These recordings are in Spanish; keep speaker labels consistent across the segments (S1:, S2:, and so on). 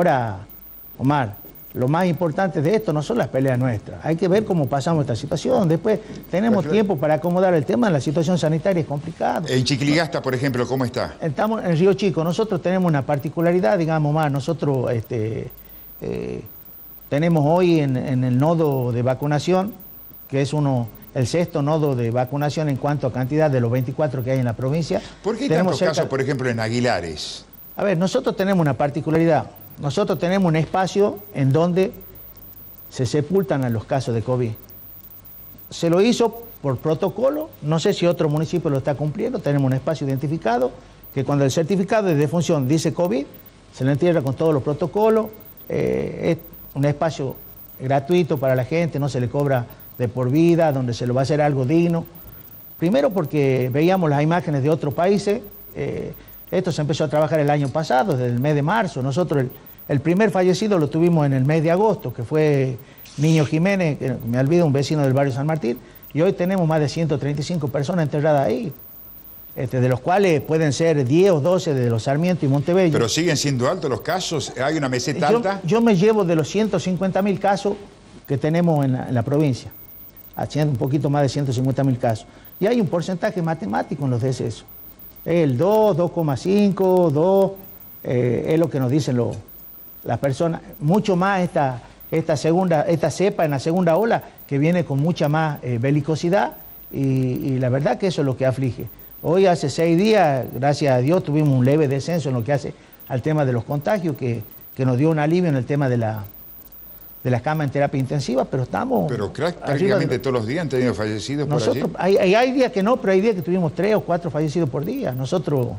S1: Ahora, Omar, lo más importante de esto no son las peleas nuestras. Hay que ver cómo pasamos esta situación. Después tenemos tiempo para acomodar el tema. La situación sanitaria es complicada.
S2: En Chiquiligasta, por ejemplo, ¿cómo está?
S1: Estamos en Río Chico. Nosotros tenemos una particularidad, digamos más. Nosotros este, eh, tenemos hoy en, el nodo de vacunación, que es uno el sexto nodo de vacunación en cuanto a cantidad de los 24 que hay en la provincia.
S2: ¿Por qué hay tantos casos, por ejemplo, en Aguilares?
S1: A ver, nosotros tenemos una particularidad. Nosotros tenemos un espacio en donde se sepultan a los casos de COVID. Se lo hizo por protocolo, no sé si otro municipio lo está cumpliendo, tenemos un espacio identificado que cuando el certificado de defunción dice COVID, se le entierra con todos los protocolos, eh, es un espacio gratuito para la gente, no se le cobra de por vida, donde se lo va a hacer algo digno. Primero porque veíamos las imágenes de otros países, eh, esto se empezó a trabajar el año pasado, desde el mes de marzo, nosotros el, el primer fallecido lo tuvimos en el mes de agosto, que fue Niño Jiménez, que me olvido, un vecino del barrio San Martín, y hoy tenemos más de 135 personas enterradas ahí, este, de los cuales pueden ser 10 o 12 de los Sarmiento y Montebello.
S2: Pero siguen siendo altos los casos, hay una meseta alta.
S1: Yo me llevo de los 150 mil casos que tenemos en la, provincia, haciendo un poquito más de 150 mil casos. Y hay un porcentaje matemático en los decesos. El 2, 2,5, 2, es lo que nos dicen los las personas, mucho más esta, esta, segunda, esta cepa en la segunda ola que viene con mucha más eh, belicosidad y, la verdad que eso es lo que aflige. Hoy hace seis días, gracias a Dios, tuvimos un leve descenso en lo que hace al tema de los contagios, que, nos dio un alivio en el tema de la, de las camas en terapia intensiva, pero estamos...
S2: Pero prácticamente todos los días han tenido fallecidos
S1: nosotros, por allí. Hay, hay, días que no, pero hay días que tuvimos tres o cuatro fallecidos por día. Nosotros,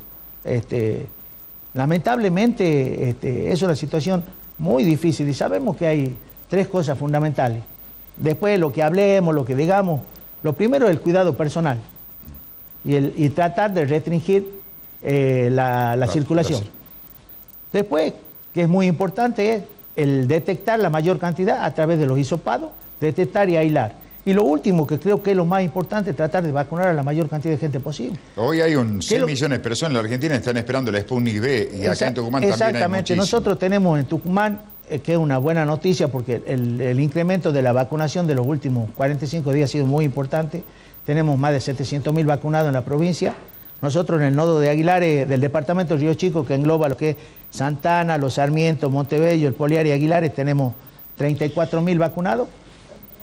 S1: este, Lamentablemente, este, es una situación muy difícil y sabemos que hay tres cosas fundamentales. Después, lo que hablemos, lo que digamos, lo primero es el cuidado personal y, el, tratar de restringir eh, la, circulación. Después, que es muy importante, es el detectar la mayor cantidad a través de los hisopados, detectar y aislar. Y lo último, que creo que es lo más importante, tratar de vacunar a la mayor cantidad de gente posible.
S2: Hoy hay un 100 millones de personas en la Argentina que están esperando la Sputnik B y acá en Tucumán también
S1: Exactamente, nosotros tenemos en Tucumán, eh, que es una buena noticia porque el, incremento de la vacunación de los últimos 45 días ha sido muy importante. Tenemos más de 700 mil vacunados en la provincia. Nosotros en el nodo de Aguilares del departamento Río Chico, que engloba lo que es Santana, Los Sarmientos, Montebello, el Poliar y Aguilares, tenemos 34 mil vacunados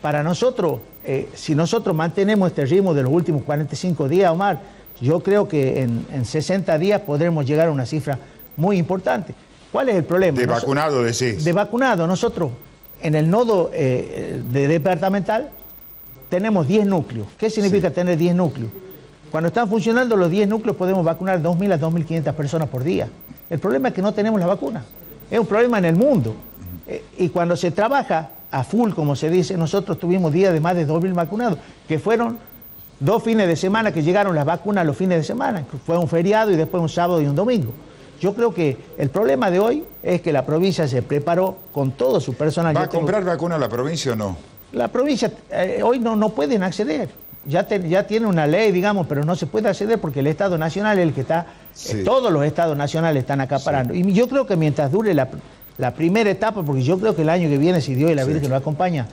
S1: para nosotros, eh, si nosotros mantenemos este ritmo de los últimos 45 días, Omar, yo creo que en, 60 días podremos llegar a una cifra muy importante. ¿Cuál es el problema?
S2: De vacunado, decís.
S1: De vacunado. Nosotros, en el nodo eh, de departamental, tenemos 10 núcleos. ¿Qué significa tener 10 núcleos? Cuando están funcionando los 10 núcleos podemos vacunar 2.000 a 2.500 personas por día. El problema es que no tenemos la vacuna. Es un problema en el mundo. Eh, y cuando se trabaja a full, como se dice, nosotros tuvimos días de más de 2.000 vacunados, que fueron dos fines de semana que llegaron las vacunas los fines de semana, fue un feriado y después un sábado y un domingo. Yo creo que el problema de hoy es que la provincia se preparó con todo su personal.
S2: ¿Va a comprar vacuna la provincia o no?
S1: La provincia eh, hoy no, no pueden acceder. Ya, ya tiene una ley, digamos, pero no se puede acceder porque el Estado Nacional es el que está, eh, todos los Estados Nacionales están acaparando. Y yo creo que mientras dure la, la primera etapa, porque yo creo que el año que viene, si Dios y la Virgen lo acompaña,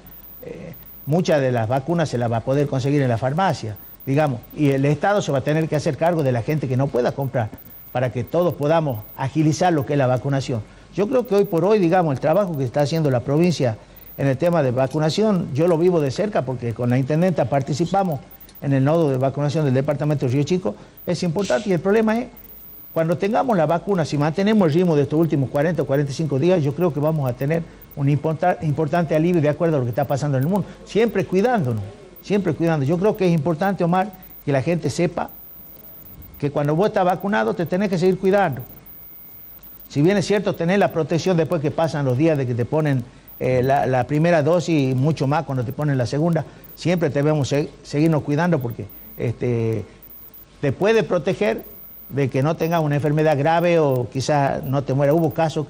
S1: eh, muchas de las vacunas se las va a poder conseguir en la farmacia, digamos, y el Estado se va a tener que hacer cargo de la gente que no pueda comprar, para que todos podamos agilizar lo que es la vacunación. Yo creo que hoy por hoy, digamos, el trabajo que está haciendo la provincia en el tema de vacunación, yo lo vivo de cerca porque con la intendenta participamos en el nodo de vacunación del departamento de Río Chico, es importante y el problema es cuando tengamos la vacuna, si mantenemos el ritmo de estos últimos 40 o 45 días, yo creo que vamos a tener un importante alivio de acuerdo a lo que está pasando en el mundo. Siempre cuidándonos, siempre cuidando. Yo creo que es importante, Omar, que la gente sepa que cuando vos estás vacunado te tenés que seguir cuidando. Si bien es cierto tener la protección después que pasan los días de que te ponen eh, la, primera dosis y mucho más cuando te ponen la segunda, siempre debemos seguirnos cuidando porque este, te puede proteger de que no tenga una enfermedad grave o quizás no te muera. Hubo casos,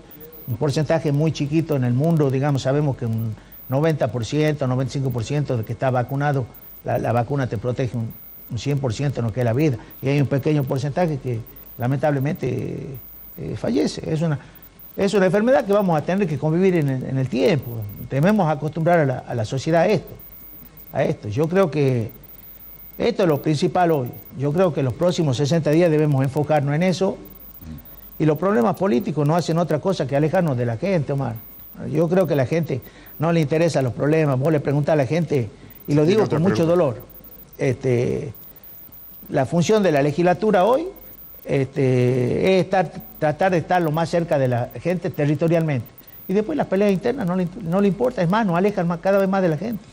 S1: un porcentaje muy chiquito en el mundo, digamos, sabemos que un 90%, 95% de que está vacunado, la, vacuna te protege un, 100% en lo que la vida. Y hay un pequeño porcentaje que lamentablemente eh, fallece. Es una, Es una enfermedad que vamos a tener que convivir en el, tiempo. Tememos acostumbrar a la, a la sociedad a esto. A esto. Yo creo que esto es lo principal hoy. Yo creo que los próximos 60 días debemos enfocarnos en eso. Y los problemas políticos no hacen otra cosa que alejarnos de la gente, Omar. Yo creo que a la gente no le interesan los problemas. Vos le preguntás a la gente, y lo digo con mucho dolor, este, la función de la legislatura hoy este, es estar, tratar de estar lo más cerca de la gente territorialmente. Y después las peleas internas no le, no le importa, es más, nos alejan más, cada vez más de la gente.